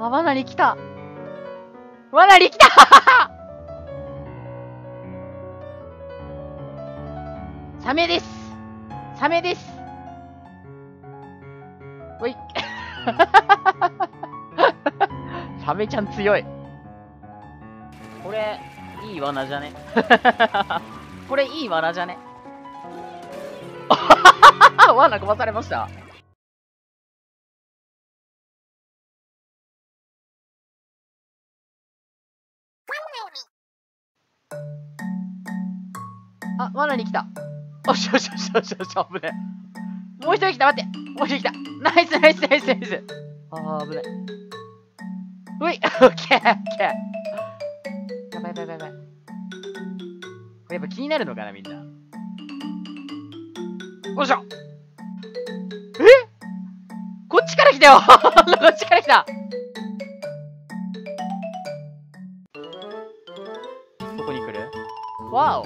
あ、罠に来た。罠に来た。サメです。サメです。おい。サメちゃん強い。これ、いい罠じゃね？これいい罠じゃね？罠壊されました。あ、罠に来た。おしよしよしよしよし、危ね。もう一人来た、待って。もう一人来た。ナイスナイスナイスナイス。あー、危ない。うい、オッケーオッケー。やばいやばいやばいやばい。これやっぱ気になるのかな、みんな。よいしょ。え？こっちから来たよ こっちから来たわ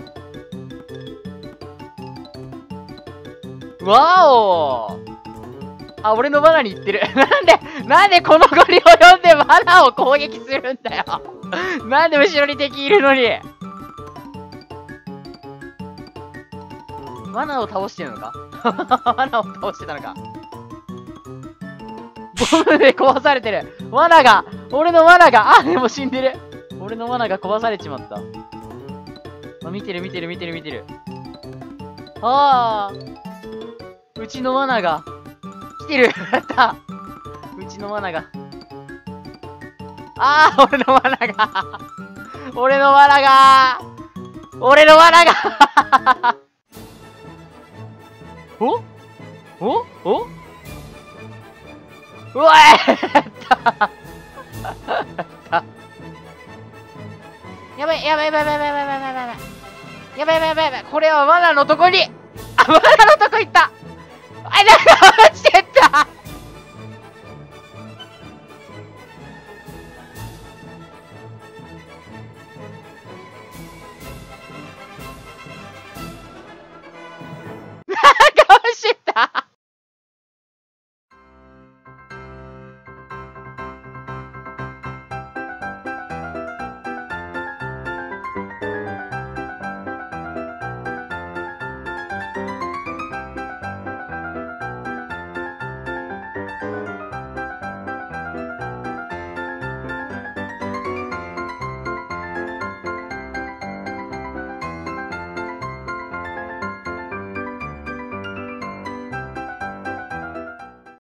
おわおあ、俺の罠に行ってる。なんで、なんでこのゴリを呼んで罠を攻撃するんだよ。なんで後ろに敵いるのに。罠を倒してるのか？罠を倒してたのか？ボムで壊されてる。罠が、俺の罠が、あ、でも死んでる。俺の罠が壊されちまった。あ、見てる見てる見てる見てる。ああうちのマナが、来てる。やった。うちのマナが。ああ俺のマナ が。俺のマナが。俺のマナが。お？お？お？うわ やった。やばいやばいやばいやばいやばいやばいやばい。やばいやばいやばいやばい。これは罠のとこに。あ、罠のとこ行った。あ、なんか落ちてった。